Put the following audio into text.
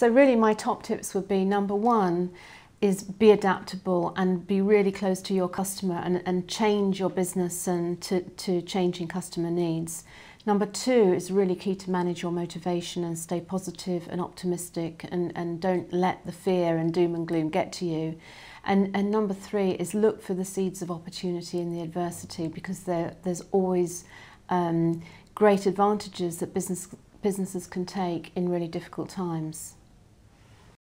So really my top tips would be number one is be adaptable and be really close to your customer and, and change your business and to, to changing customer needs. Number two is really key to manage your motivation and stay positive and optimistic and, and don't let the fear and doom and gloom get to you. And, and number three is look for the seeds of opportunity in the adversity because there, there's always um, great advantages that business, businesses can take in really difficult times.